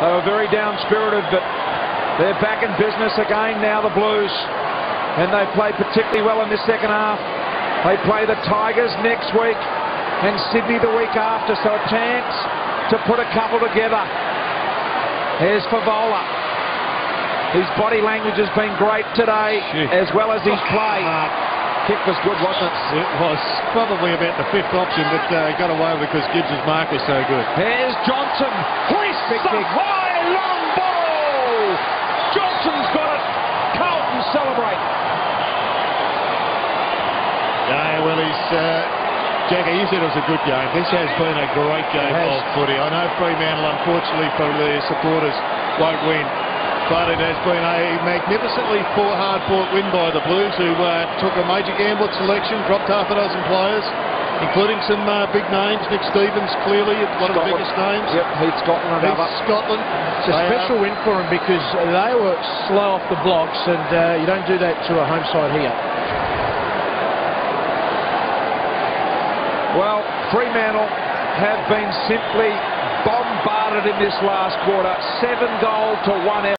They were very down-spirited, but they're back in business again now, the Blues. And they play particularly well in the second half. They play the Tigers next week and Sydney the week after, so a chance to put a couple together. Here's Fevola. His body language has been great today, Shit. as well as his play. Kick was good, wasn't it? It was probably about the fifth option, but uh, got away because Gibbs' mark was so good. Here's Johnson. Hoists Big the kick. high long ball. Johnson's got it. Carlton celebrate. Yeah, well, he's... Uh, Jackie, you said it was a good game. This has been a great game It of footy. I know Fremantle, unfortunately, for their supporters, won't win. But it has been a magnificently fought, hard-fought win by the Blues, who uh, took a major gamble at selection, dropped half a dozen players, including some uh, big names. Nick Stevens, clearly, one of the biggest names. Yep, Heath Scotland and Beat. Scotland. It's a They are- special win for them because they were slow off the blocks and uh, you don't do that to a home side here. Well, Fremantle have been simply bombarded in this last quarter. Seven goal to one